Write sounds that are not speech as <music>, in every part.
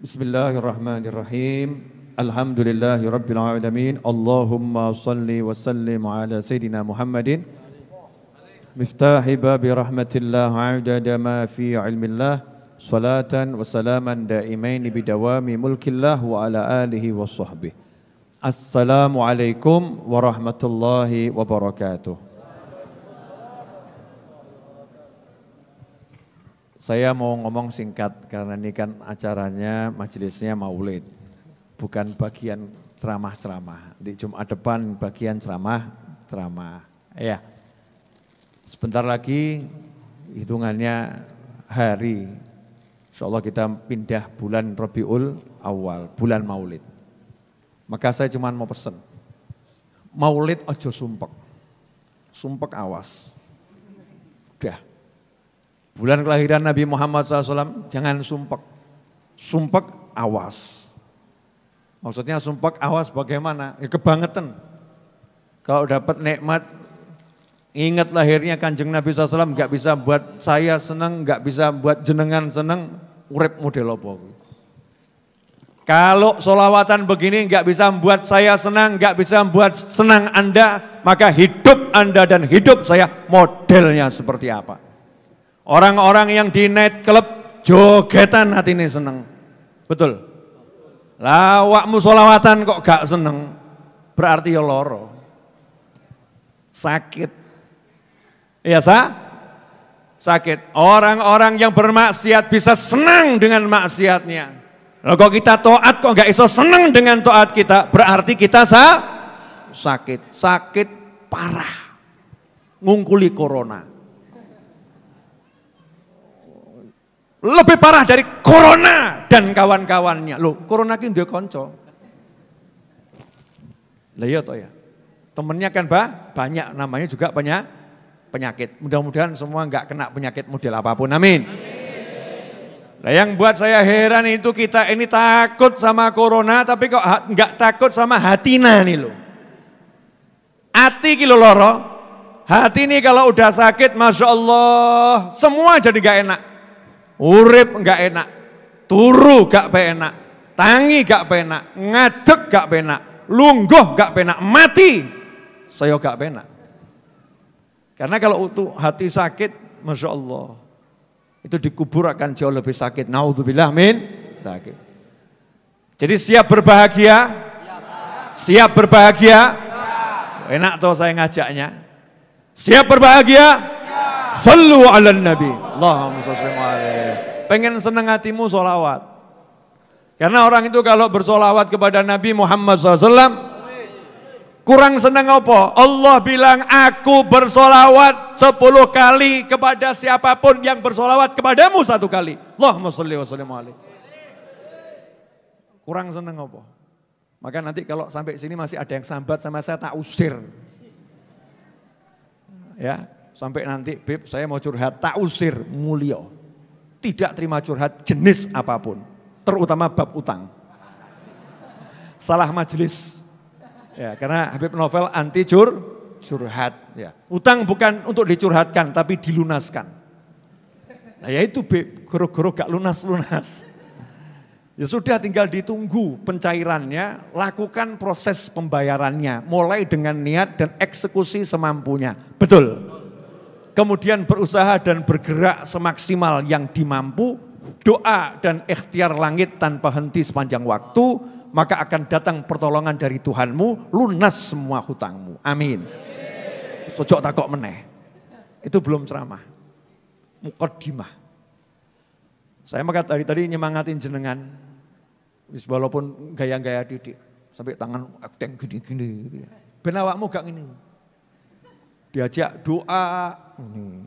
Bismillahirrahmanirrahim. Alhamdulillahi rabbil alamin. Allahumma salli wa sallim ala sayyidina Muhammadin. Miftahi babi rahmatillah adada ma fi ilmillah. Salatan wa salaman daimain bidawami mulkillah wa ala alihi wa sahbihi. Assalamualaikum warahmatullahi wabarakatuh. Saya mau ngomong singkat karena ini kan acaranya majelisnya maulid. Bukan bagian ceramah-ceramah. Di Jumat depan bagian ceramah-ceramah. Ya. Sebentar lagi hitungannya hari. Insya Allah kita pindah bulan Rabiul awal, bulan maulid. Maka saya cuma mau pesen. Maulid ojo sumpek. Sumpek awas. Udah Bulan kelahiran Nabi Muhammad SAW jangan sumpek. Sumpek awas. Maksudnya sumpek awas bagaimana? Ya kebangetan. Kalau dapat nikmat, ingat lahirnya kanjeng Nabi SAW nggak bisa buat saya senang, nggak bisa buat jenengan senang, urip model apa. Kalau solawatan begini nggak bisa membuat saya senang, nggak bisa membuat senang Anda, maka hidup Anda dan hidup saya modelnya seperti apa? Orang-orang yang di night club jogetan hati ini seneng. Betul. Lawakmu solawatan kok gak seneng. Berarti ya loro. Sakit. Iya sa? Sakit. Orang-orang yang bermaksiat bisa senang dengan maksiatnya. Lalu kok kita toat kok gak iso senang dengan toat kita. Berarti kita sa? Sakit. Sakit parah. Ngungkuli corona. Lebih parah dari corona dan kawan-kawannya. Loh, corona ini dia konco. Lah iya toh ya. Temennya kan bah, banyak namanya juga banyak penyakit. Mudah-mudahan semua enggak kena penyakit model apa pun. Amin. Nah yang buat saya heran itu kita ini takut sama corona tapi kok enggak takut sama hatina nih loh. Hati kilo loro, hati ini kalau udah sakit Masya Allah semua jadi gak enak. Urip enggak enak, turu gak penak, tangi gak penak, ngadeg gak penak, lungguh gak penak, mati saya gak penak. Karena kalau untuk hati sakit, Masya Allah, itu dikubur akan jauh lebih sakit. Naudzubillah min. Jadi siap berbahagia? Siap berbahagia? Enak tuh saya ngajaknya. Siap berbahagia? Sallu ala nabi. Allahumma salli Pengen seneng hatimu solawat. Karena orang itu kalau bersolawat kepada Nabi Muhammad SAW, kurang seneng apa? Allah bilang, aku bersolawat sepuluh kali kepada siapa pun yang bersolawat kepadamu satu kali. Allahumma salli wa sallim Kurang seneng apa? Maka nanti kalau sampai sini masih ada yang sambat sama saya tak usir. Ya, Sampai nanti, Beb, saya mau curhat, tak usir mulia. Tidak terima curhat jenis apa pun, terutama bab utang. Salah majelis. Ya, karena Habib Novel anti cur, curhat. Ya. Utang bukan untuk dicurhatkan, tapi dilunaskan. Nah ya itu Beb, goro-goro gak lunas-lunas. Ya sudah tinggal ditunggu pencairannya, lakukan proses pembayarannya, mulai dengan niat dan eksekusi semampunya. Betul kemudian berusaha dan bergerak semaksimal yang dimampu, doa dan ikhtiar langit tanpa henti sepanjang waktu, maka akan datang pertolongan dari Tuhanmu, lunas semua hutangmu. Amin. Sojok takok meneh. Itu belum ceramah. Mukaddimah. Saya maka tadi tadi nyemangatin jenengan. Walaupun gaya-gaya didik. Sampai tangan akting gini-gini. Gitu ya. Benawakmu gak gini diajak doa ini.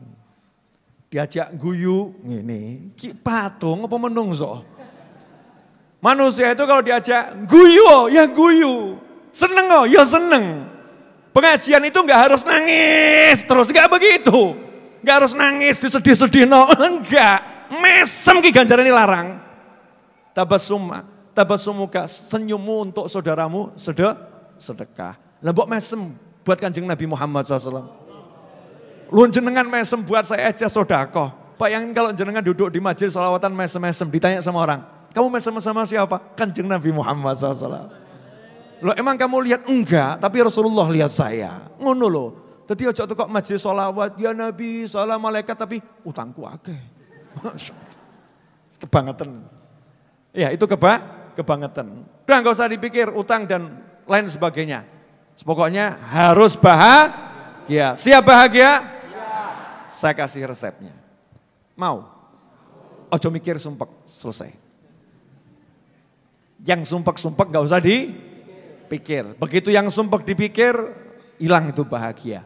Diajak guyu ini. Ki patung apa menungso? Manusia itu kalau diajak guyu, ya guyu. Seneng oh, ya seneng. Pengajian itu nggak harus nangis terus, nggak begitu. Nggak harus nangis, disedih-sedih, no. <laughs> enggak. Mesem ki ganjaran ini larang. Tabasuma, tabasumuka, senyummu untuk saudaramu sedekah. Lembok mesem, buat kanjeng Nabi Muhammad SAW. Lu jenengan mesem buat saya aja sodako. Pak yang kalau jenengan duduk di majelis salawatan mesem-mesem, ditanya sama orang, Kamu mesem sama siapa? Kanjeng Nabi Muhammad SAW. Lo emang kamu lihat? Enggak, tapi Rasulullah lihat saya. Ngono loh. Jadi ojo kok majlis sholawat, ya Nabi, salam malaikat, tapi utangku akeh. <laughs> Kebangetan. Ya itu keba, kebangetan. Udah gak usah dipikir utang dan lain sebagainya. Pokoknya harus bahagia. Siap bahagia? Siap. Saya kasih resepnya. Mau? Ojo mikir sumpek, selesai. Yang sumpek-sumpek gak usah dipikir. Begitu yang sumpek dipikir, hilang itu bahagia.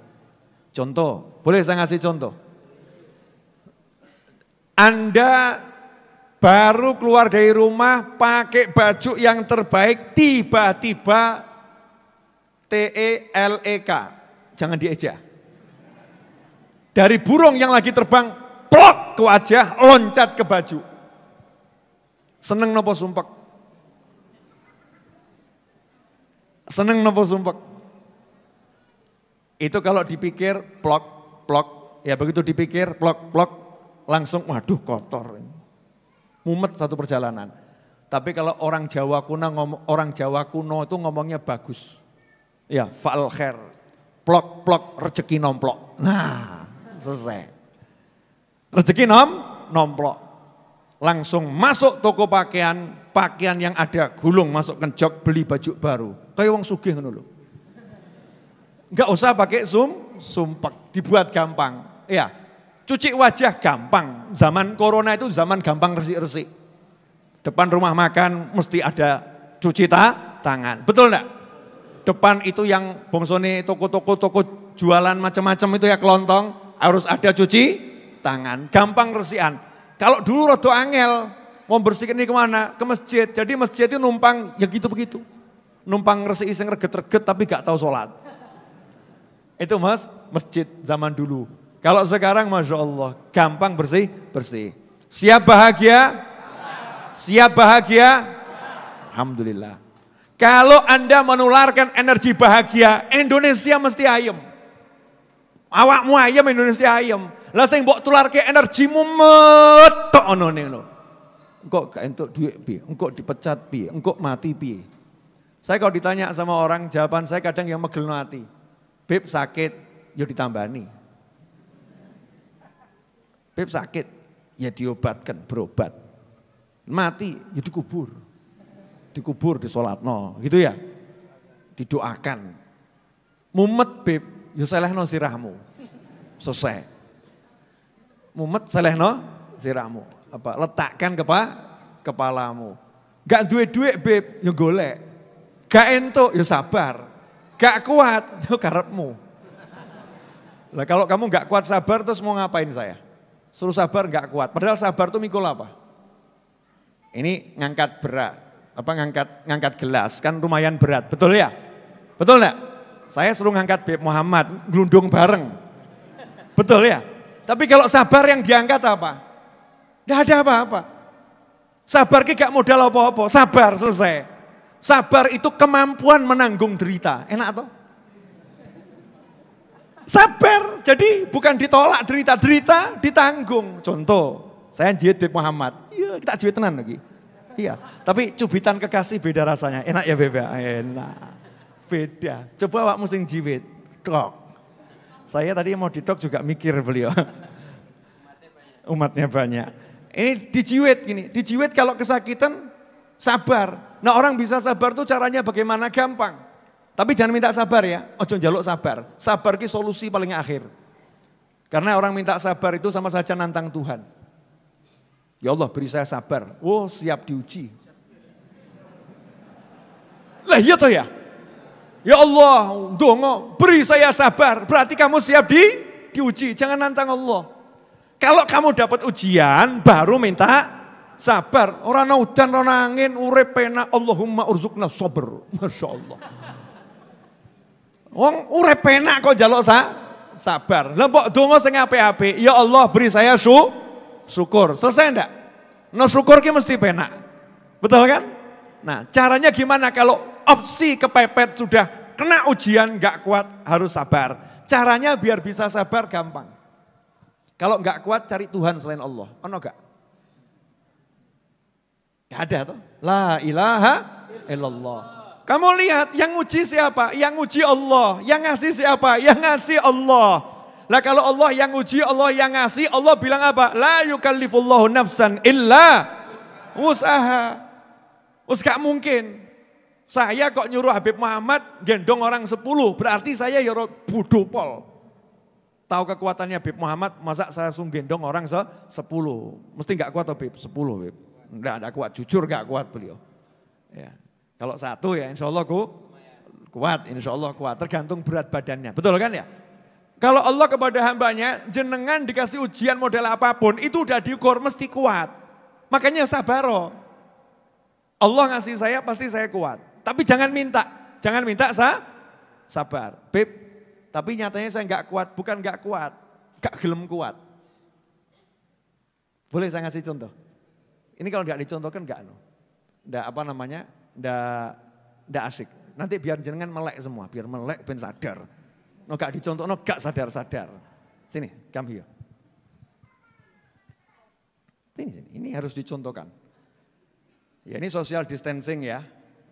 Contoh, boleh saya ngasih contoh? Anda baru keluar dari rumah pakai baju yang terbaik, tiba-tiba T-E-L-E-K, jangan dieja. Dari burung yang lagi terbang, plok ke wajah, loncat ke baju. Seneng nopo sumpek? Seneng nopo sumpek? Itu kalau dipikir plok, plok, ya begitu dipikir plok, plok, langsung waduh kotor. Mumet satu perjalanan. Tapi kalau orang Jawa kuno orang Jawa kuno itu ngomongnya bagus. Ya, fa'al khair. Plok, plok, rezeki nomplok. Nah, selesai. Rezeki nom, nomplok. Langsung masuk toko pakaian, pakaian yang ada gulung masuk ke jok beli baju baru. Kayak wong sugih ngono lho. Enggak usah pakai sum, sumpek, dibuat gampang. Ya, cuci wajah gampang. Zaman corona itu zaman gampang resik-resik. Depan rumah makan mesti ada cuci ta, tangan. Betul enggak? Depan itu yang bongsone toko-toko toko jualan macam-macam itu ya kelontong harus ada cuci tangan. Gampang resian. Kalau dulu rodo angel, mau bersihkan ini ke mana? Ke masjid. Jadi masjid itu numpang ya gitu begitu. Numpang resik iseng reget-reget tapi gak tahu sholat. Itu mas, masjid zaman dulu. Kalau sekarang Masya Allah, gampang bersih, bersih. Siap bahagia? Siap bahagia? Alhamdulillah. Kalau Anda menularkan energi bahagia, Indonesia mesti ayem. Awakmu ayem, Indonesia ayem. Lah sing mbok tularke energimu metok ono lo. Engkau gak entuk duit pi, engkau dipecat pi, engkau mati pi. Saya kalau ditanya sama orang, jawaban saya kadang yang megel hati. Beb sakit, ya ditambani. Beb sakit, ya diobatkan, berobat. Mati, ya dikubur. Dikubur, disolatno, gitu ya. Didoakan. Mumet beb, ya selehno sirahmu. Selesai. Mumet selehno sirahmu. Apa? Letakkan kepa, kepalamu. Gak duit-duit beb, ya golek. Gak entuk, ya sabar. Gak kuat, itu <laughs> karepmu. Lah kalau kamu gak kuat sabar terus mau ngapain saya? Suruh sabar gak kuat. Padahal sabar tuh mikul apa? Ini ngangkat berat, apa ngangkat ngangkat gelas kan lumayan berat, betul ya? Betul enggak? Saya suruh ngangkat Beb Muhammad, gelundung bareng. Betul ya? Tapi kalau sabar yang diangkat apa? Tidak ada apa-apa. Sabar ki gak modal apa-apa, sabar selesai. Sabar itu kemampuan menanggung derita. Enak toh? Sabar, jadi bukan ditolak derita-derita, ditanggung. Contoh, saya jihad Beb Muhammad. Iya, kita jihad tenan lagi. Iya, tapi cubitan kekasih beda rasanya. Enak ya Beb? Ya? Enak. Beda. Coba awak musim jihad. Dok. Saya tadi mau didok juga mikir beliau. <laughs> Umatnya banyak. Ini dijiwet gini, dijiwet kalau kesakitan sabar. Nah orang bisa sabar tuh caranya bagaimana gampang. Tapi jangan minta sabar ya, ojo jaluk sabar. Sabar ki solusi paling akhir. Karena orang minta sabar itu sama saja nantang Tuhan. Ya Allah beri saya sabar. Oh siap diuji. Lah iya toh ya. Ya Allah, dongo, beri saya sabar. Berarti kamu siap di diuji. Jangan nantang Allah. Kalau kamu dapat ujian, baru minta sabar. Orang udan, orang angin, urip penak. Allahumma urzukna sober. Masya Allah. Wong urip penak kok jaluk sa sabar. Lembok dongo sing ape-ape. Ya Allah beri saya su syukur. Selesai enggak? No syukur ki mesti penak. Betul kan? Nah caranya gimana kalau opsi kepepet sudah kena ujian nggak kuat harus sabar. Caranya biar bisa sabar gampang. Kalau nggak kuat cari Tuhan selain Allah. Ono nggak? Gak ada tuh. La ilaha illallah. Kamu lihat yang uji siapa? Yang uji Allah. Yang ngasih siapa? Yang ngasih Allah. Lah kalau Allah yang uji, Allah yang ngasih, Allah bilang apa? La yukallifullahu nafsan illa usaha. Us gak mungkin. Saya kok nyuruh Habib Muhammad gendong orang sepuluh, berarti saya ya bodoh pol. Tahu kekuatannya Habib Muhammad, masa saya langsung gendong orang se sepuluh. Mesti gak kuat Habib, sepuluh Habib. Enggak, enggak kuat, jujur gak kuat beliau. Ya. Kalau satu ya insya Allah ku, kuat, insya Allah kuat. Tergantung berat badannya, betul kan ya? Kalau Allah kepada hambanya, jenengan dikasih ujian model apa pun, itu udah diukur mesti kuat. Makanya sabar Allah ngasih saya pasti saya kuat. Tapi jangan minta, jangan minta sa, sabar. Beb, tapi nyatanya saya nggak kuat, bukan nggak kuat, gak gelem kuat. Boleh saya ngasih contoh? Ini kalau nggak dicontohkan nggak, no. nggak apa namanya, ndak ndak asik. Nanti biar jenengan melek semua, biar melek ben sadar. No gak dicontoh, no gak sadar-sadar. Sini, come here. Ini, sini, ini harus dicontohkan. Ya ini social distancing ya.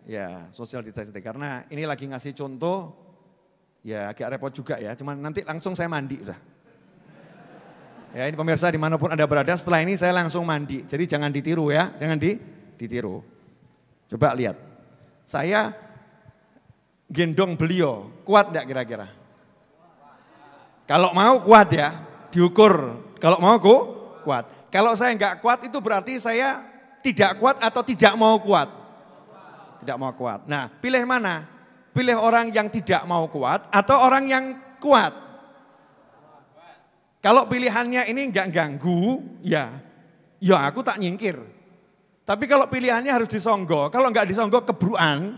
Ya social distancing. Karena ini lagi ngasih contoh, ya agak repot juga ya. Cuman nanti langsung saya mandi udah. Ya ini pemirsa di mana pun Anda berada, setelah ini saya langsung mandi. Jadi jangan ditiru ya, jangan di, ditiru. Coba lihat. Saya gendong beliau, kuat enggak kira-kira? Kalau mau kuat ya, diukur. Kalau mau ku, kuat. Kalau saya enggak kuat itu berarti saya tidak kuat atau tidak mau kuat? Tidak mau kuat. Nah pilih mana? Pilih orang yang tidak mau kuat atau orang yang kuat? Kalau pilihannya ini enggak ganggu, ya, ya aku tak nyingkir. Tapi kalau pilihannya harus disonggo, kalau nggak disonggo kebruan,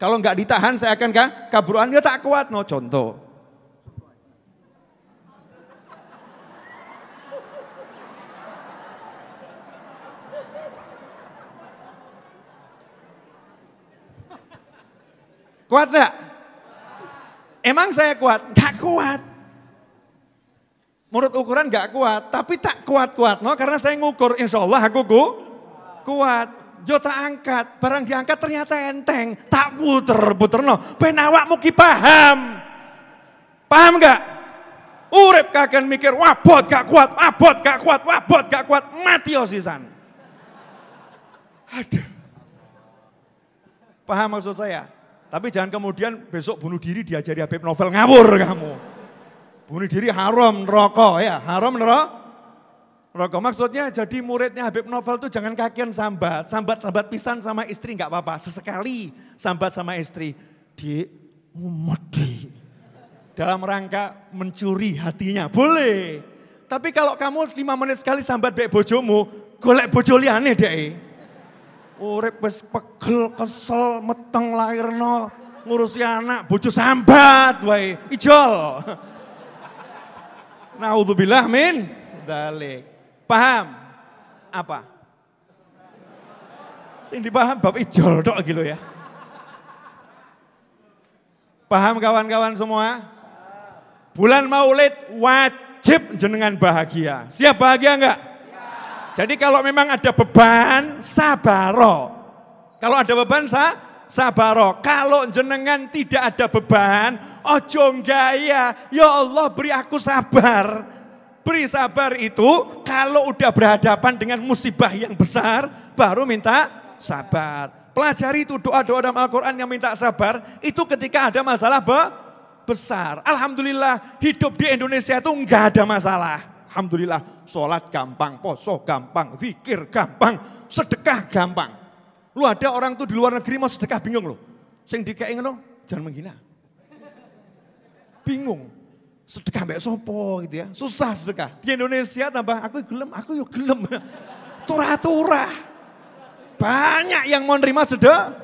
kalau nggak ditahan saya akan kah? Kabruan ya tak kuat, no contoh. Kuat enggak? Emang saya kuat? Enggak kuat. Menurut ukuran enggak kuat, tapi tak kuat-kuat. No, karena saya ngukur, insya Allah aku ku, kuat. Yo tak angkat, barang diangkat ternyata enteng. Tak puter-puter no. Ben awakmu ki paham. Paham gak? Urip kagen mikir, wabot gak kuat, wabot gak kuat, wabot gak kuat. Mati osisan. Aduh. Paham maksud saya? Tapi jangan kemudian besok bunuh diri diajari Habib Novel ngawur kamu. Bunuh diri haram rokok ya, haram neraka Rokok maksudnya jadi muridnya Habib Novel tuh jangan kakian sambat. Sambat-sambat pisan sama istri nggak apa-apa. Sesekali sambat sama istri. Di umedi. Dalam rangka mencuri hatinya. Boleh. Tapi kalau kamu lima menit sekali sambat baik bojomu. Golek bojo liane deh. Urip wis pegel, kesel, meteng lahirno. Ngurusi anak, bojo sambat wae. Ijol. <laughs> Naudzubillah min dalik. Paham? Apa? Sing dipaham bab ijol dok gitu ya. Paham kawan-kawan semua? Bulan Maulid wajib jenengan bahagia. Siap bahagia enggak? Jadi kalau memang ada beban, sabaro. Kalau ada beban, sa, sabaro. Kalau jenengan tidak ada beban, ojo gaya, ya Allah beri aku sabar. Beri sabar itu kalau udah berhadapan dengan musibah yang besar, baru minta sabar. Pelajari itu doa-doa dalam Al-Quran yang minta sabar, itu ketika ada masalah be besar. Alhamdulillah hidup di Indonesia itu enggak ada masalah. Alhamdulillah sholat gampang, poso gampang, zikir gampang, sedekah gampang. Lu ada orang tuh di luar negeri mau sedekah bingung loh. Sing dikei ngono, jangan menghina. Bingung sedekah mbak sopo gitu ya. Susah sedekah. Di Indonesia tambah aku gelem, aku yuk gelem. <laughs> Turah-turah. Banyak yang mau nerima sedekah.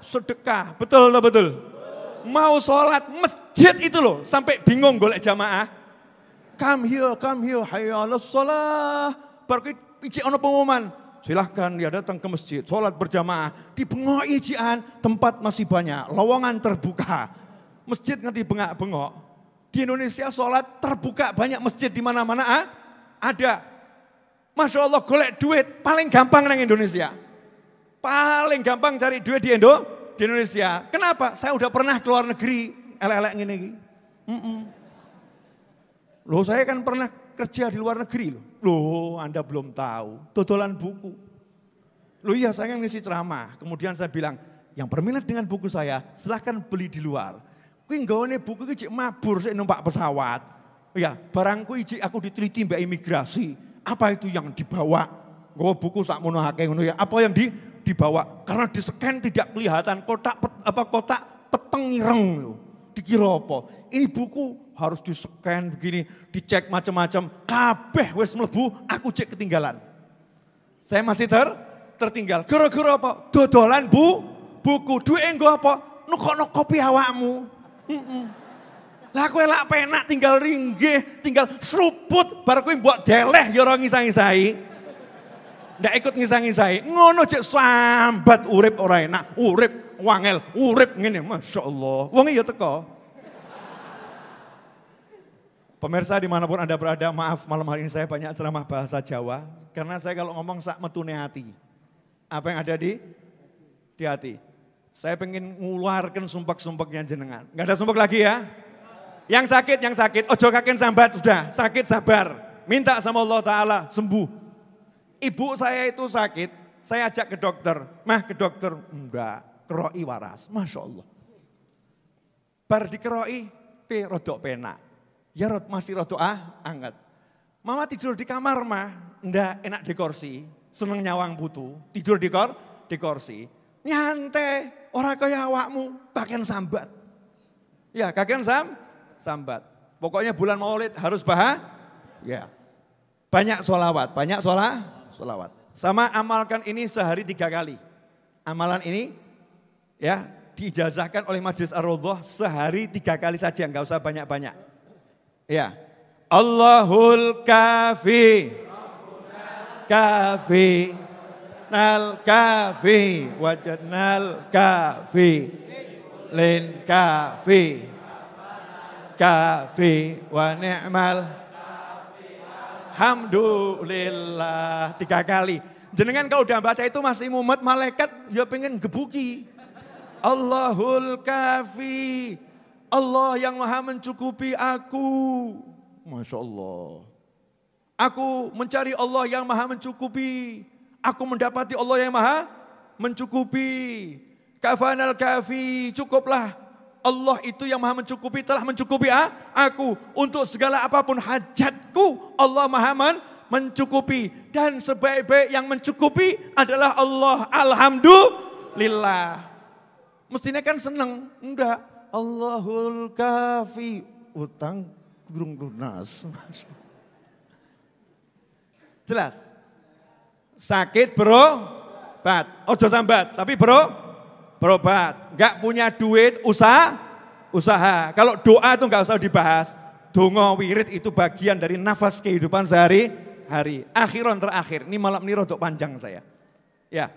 Sedekah, betul betul. Mau sholat masjid itu loh, sampai bingung golek jamaah. Come here, come here, hayya sholat. Baru iji ono pengumuman. Silahkan dia datang ke masjid, sholat berjamaah. Di bengok ijian, tempat masih banyak, lowongan terbuka. Masjid nanti bengak-bengok, di Indonesia sholat terbuka banyak masjid di mana-mana ah? ada. Masya Allah golek duit paling gampang nang Indonesia. Paling gampang cari duit di Indo, di Indonesia. Kenapa? Saya udah pernah keluar negeri, elek-elek gini. Mm -mm. Loh saya kan pernah kerja di luar negeri loh. Loh Anda belum tahu, dodolan buku. Loh iya saya ngisi ceramah, kemudian saya bilang, yang berminat dengan buku saya silahkan beli di luar. Kuwi nggone buku iki mabur sik numpak pesawat. Ya, barangku iki aku diteliti mbak imigrasi. Apa itu yang dibawa? Gue buku sak mono akeh ngono ya. Apa yang di dibawa? Karena di scan tidak kelihatan kotak pet, apa kotak peteng ireng loh. Dikira apa? Ini buku harus di scan begini, dicek macam-macam. Kabeh wis mlebu, aku cek ketinggalan. Saya masih ter tertinggal. Gara-gara apa? Dodolan bu, buku. Duit enggo apa? Nukok kopi awakmu. Mm -mm. Lah kowe lak penak tinggal ringgih, tinggal seruput bar kowe mbok deleh ya ora ngisah-ngisahi. Ndak ikut ngisah-ngisahi. Ngono cek sambat urip ora enak, urip wangel, urip ngene, Masya Allah. Wong ya teko. Pemirsa di mana pun Anda berada, maaf malam hari ini saya banyak ceramah bahasa Jawa. Karena saya kalau ngomong sak metune hati. Apa yang ada di di hati. Saya pengen ngeluarkan sumpek-sumpeknya jenengan. Gak ada sumpek lagi ya? Yang sakit, yang sakit, ojo kaken sambat, sudah sakit sabar. Minta sama Allah Ta'ala sembuh. Ibu saya itu sakit, saya ajak ke dokter. Mah ke dokter, enggak, keroi waras, Masya Allah. Bar dikeroi, pe rodok pena. Ya rod masih rodok ah, angkat. Mama tidur di kamar mah, enggak enak di kursi, seneng nyawang butuh, tidur di kor, di kursi. Nyantai, orang kaya awakmu, kakek sambat. Ya, kakek sam, sambat. Pokoknya bulan maulid harus bahagia. Ya. Banyak solawat, banyak sholah, solawat. Sama amalkan ini sehari tiga kali. Amalan ini ya diijazahkan oleh Majelis Ar-Raudhah sehari tiga kali saja, nggak usah banyak-banyak. Ya. Allahul kafi. Kafi. Nal kafi. Wajadnal kafi. Lin kafi kafi wa ni'mal Alhamdulillah tiga kali. Jenengan kalau udah baca itu masih mumet malaikat ya pengen gebuki. Allahul kafi. Allah yang maha mencukupi aku. Masya Allah. Aku mencari Allah yang maha mencukupi. Aku mendapati Allah yang maha mencukupi. Kafanal kafi, cukuplah Allah itu yang maha mencukupi telah mencukupi aku untuk segala apa pun hajatku Allah maha mencukupi dan sebaik-baik yang mencukupi adalah Allah alhamdulillah mestinya kan senang enggak Allahul kafi utang gurung lunas <laughs> jelas sakit bro bat ojo sambat tapi bro berobat. Enggak punya duit, usaha, usaha. Kalau doa itu enggak usah dibahas. Dongo wirid itu bagian dari nafas kehidupan sehari-hari. Akhiran terakhir, ini malam ini rodok panjang saya. Ya,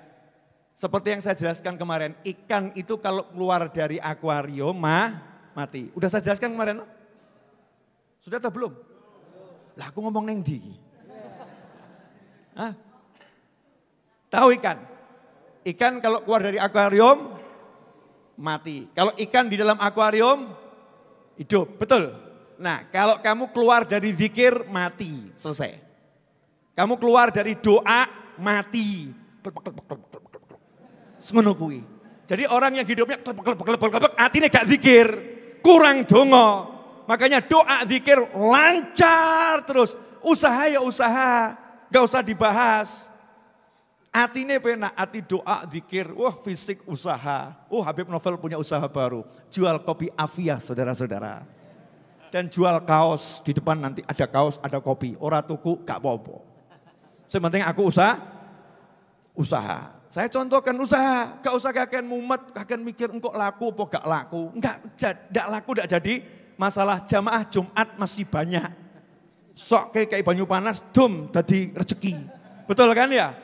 seperti yang saya jelaskan kemarin, ikan itu kalau keluar dari akuarium mah mati. Udah saya jelaskan kemarin Sudah atau belum? Lah aku ngomong neng di. Hah? Tahu ikan? Ikan kalau keluar dari akuarium mati. Kalau ikan di dalam akuarium hidup, betul. Nah, kalau kamu keluar dari zikir mati, selesai. Kamu keluar dari doa mati. Ngono Jadi orang yang hidupnya artinya gak zikir, kurang dongo. Makanya doa zikir lancar terus. Usaha ya usaha, gak usah dibahas. Atine penak, ati doa, zikir, wah fisik usaha. Oh Habib Novel punya usaha baru, jual kopi Afia saudara-saudara. Dan jual kaos, di depan nanti ada kaos, ada kopi. Ora tuku, gak apa-apa. Sementing aku usaha, usaha. Saya contohkan usaha, gak usah kakek mumet, kakek mikir engkau laku apa gak laku. Enggak, gak laku, gak jadi masalah jamaah Jumat masih banyak. Sok kayak, kayak banyu panas, dum, tadi rezeki. Betul kan ya?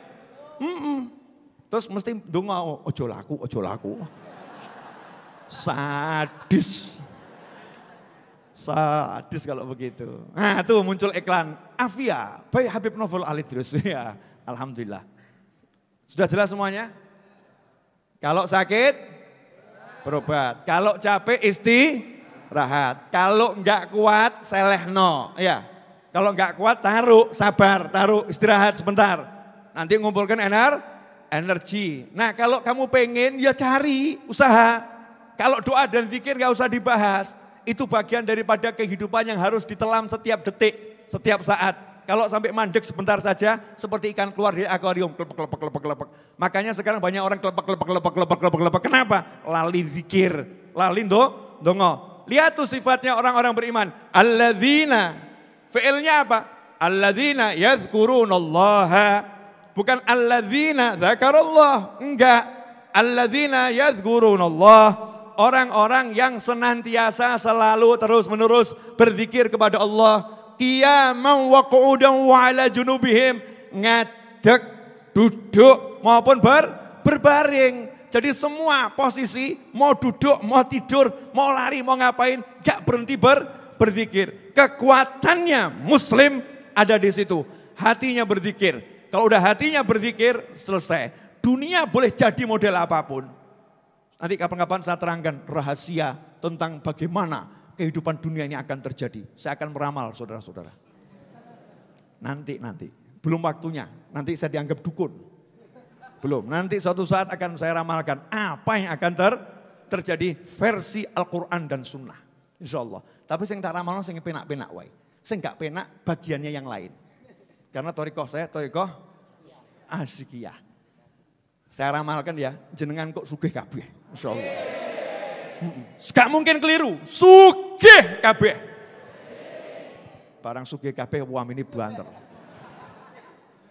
Mm -mm. Terus mesti donga, ojo laku, ojo laku. Sadis. Sadis kalau begitu. Nah tuh muncul iklan Afia, baik Habib Novel Alidrus. <laughs> Ya, Alhamdulillah. Sudah jelas semuanya? Kalau sakit, berobat. Kalau capek, istirahat. Kalau enggak kuat, selehno. Ya. Kalau enggak kuat, taruh, sabar, taruh, istirahat sebentar. Nanti ngumpulkan ener, energi. Nah kalau kamu pengen, ya cari, usaha. Kalau doa dan zikir enggak usah dibahas. Itu bagian daripada kehidupan yang harus ditelam setiap detik, setiap saat. Kalau sampai mandek sebentar saja, seperti ikan keluar dari akuarium, kelepek, kelepek, kelepek, kelepek. Makanya sekarang banyak orang kelepek, kelepek, kelepek, kelepek, kelepek, kelepek. Kenapa? Lali zikir, lali do, dongo. Lihat tuh sifatnya orang-orang beriman. Alladzina, fi'ilnya apa? Alladzina yadhkurunallaha. Bukan alladzina zakarallah, enggak. Alladzina yadhkurunallah. Orang-orang yang senantiasa selalu terus menerus berzikir kepada Allah qiyaman wa qu'udan wa ala junubihim. Ngadeg duduk maupun ber, berbaring. Jadi semua posisi mau duduk mau tidur mau lari mau ngapain gak berhenti ber, berzikir. Kekuatannya muslim ada di situ. Hatinya berzikir. Kalau udah hatinya berzikir selesai. Dunia boleh jadi model apa pun. Nanti kapan-kapan saya terangkan rahasia tentang bagaimana kehidupan dunia ini akan terjadi. Saya akan meramal saudara-saudara. Nanti, nanti. Belum waktunya. Nanti saya dianggap dukun. Belum. Nanti suatu saat akan saya ramalkan apa yang akan ter terjadi versi Al-Quran dan Sunnah. Insya Allah. Tapi saya tak ramal, saya penak-penak. Saya nggak penak bagiannya yang lain. Karena torikoh saya, torikoh asyikiyah. Saya ramalkan ya, jenengan kok sugih kabeh. Insya Allah. Gak mungkin keliru. Sugih kabeh. Barang sugih kabeh wam ini banter.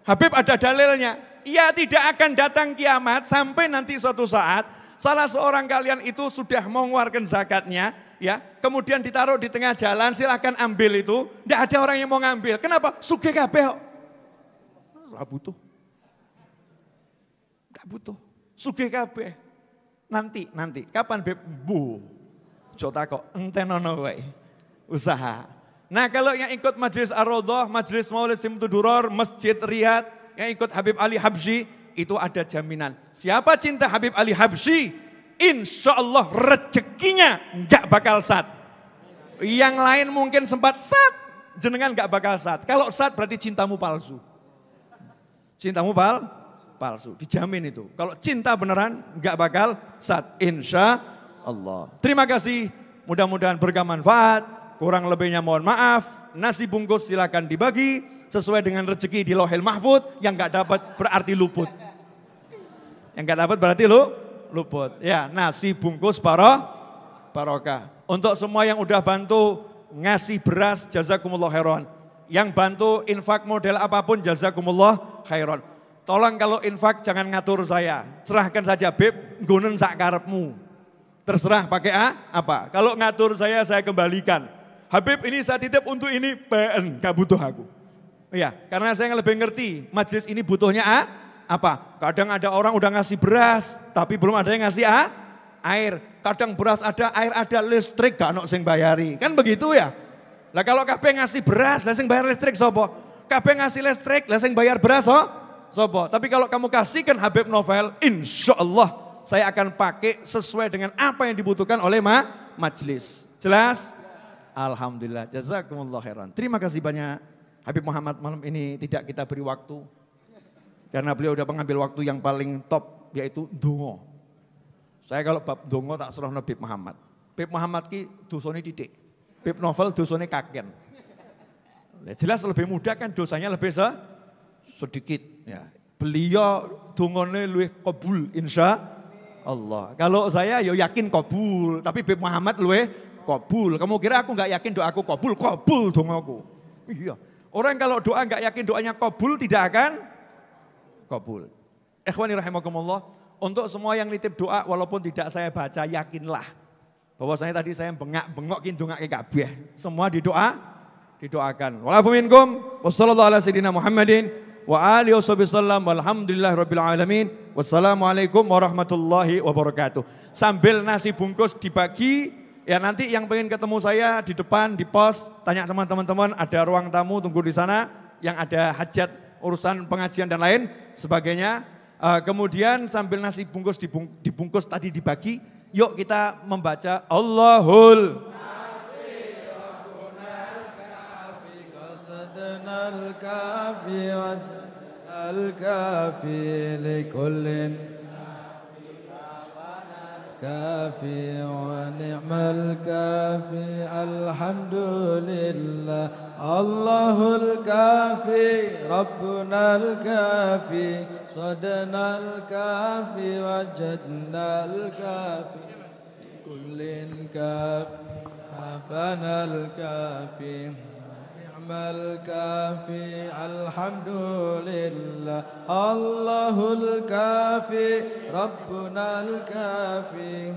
Habib ada dalilnya. Ia tidak akan datang kiamat sampai nanti suatu saat salah seorang kalian itu sudah mengeluarkan zakatnya, ya, kemudian ditaruh di tengah jalan, silahkan ambil itu. Tidak ada orang yang mau ngambil. Kenapa? Sugih kabeh. Tidak butuh. Tidak butuh. Sugih kabeh. Nanti, nanti. Kapan Beb? Bu. Jota kok entenono wae. Usaha. Nah kalau yang ikut Majelis Ar-Rodoh, Majelis Maulid Simtuduror, Masjid Riyad, yang ikut Habib Ali Habsyi, itu ada jaminan. Siapa cinta Habib Ali Habsyi, insya Allah rezekinya nggak bakal sat. Yang lain mungkin sempat sat, jenengan nggak bakal sat. Kalau sat berarti cintamu palsu. Cintamu pal, palsu. Dijamin itu. Kalau cinta beneran nggak bakal saat insya Allah. Terima kasih. Mudah-mudahan bermanfaat. Kurang lebihnya mohon maaf. Nasi bungkus silakan dibagi sesuai dengan rezeki di lohel mahfud yang nggak dapat berarti luput. Yang nggak dapat berarti lu luput. Ya, nasi bungkus para barokah. Untuk semua yang udah bantu ngasih beras jazakumullah khairan. Yang bantu infak model apa pun jazakumullah khairan. Tolong kalau infak jangan ngatur saya. Serahkan saja Beb, gunen sak karepmu. Terserah pakai A, apa. Kalau ngatur saya, saya kembalikan. Habib ini saya titip untuk ini, PN, gak butuh aku. Iya, karena saya lebih ngerti, majelis ini butuhnya A, apa? Kadang ada orang udah ngasih beras, tapi belum ada yang ngasih A, air. Kadang beras ada, air ada, listrik gak nok sing bayari. Kan begitu ya? Lah kalau KB ngasih beras, lah sing bayar listrik sopo? KB ngasih listrik, lah sing bayar beras oh? Sopo. Tapi kalau kamu kasihkan Habib Novel, insya Allah saya akan pakai sesuai dengan apa yang dibutuhkan oleh ma majlis. Jelas? Alhamdulillah. Jazakumullah khairan. Terima kasih banyak. Habib Muhammad malam ini tidak kita beri waktu. Karena beliau sudah mengambil waktu yang paling top, yaitu dungo. Saya kalau bab dungo tak serah Habib Muhammad. Habib Muhammad ki dosone titik. Habib Novel dosone kaken. Jelas lebih mudah kan dosanya lebih se sedikit. Ya. Beliau dungone luwih kabul insya Allah. Kalau saya ya yakin kabul, tapi Bib Muhammad luwih kabul. Kamu kira aku nggak yakin doaku kabul? Kabul dongaku. Iya. Orang kalau doa nggak yakin doanya kabul tidak akan kabul. Ikhwani rahimakumullah, untuk semua yang nitip doa walaupun tidak saya baca yakinlah bahwa saya tadi saya bengak-bengokin doa ke kabeh. Semua didoa didoakan. Walafuminkum wassalamualaikum Muhammadin wa alihi wassalamualaikum warahmatullahi wabarakatuh. Sambil nasi bungkus dibagi ya nanti yang pengen ketemu saya di depan di pos tanya sama teman-teman ada ruang tamu tunggu di sana yang ada hajat urusan pengajian dan lain sebagainya. Uh, kemudian sambil nasi bungkus dibungkus tadi dibagi, yuk kita membaca Allahul الكافي لكل كافي ونعم الكافي الحمد لله. الله الكافي ربنا الكافي صدنا الكافي وجدنا الكافي كل كافي كافنا الكافي نعم الكافي الحمد لله. الله الكافي ربنا الكافي.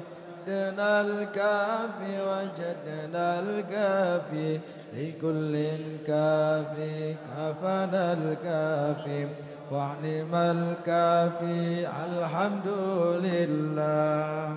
دنا الكافي وجدنا الكافي. لكل كافي كفنا الكافي. وعنم الكافي الحمد لله.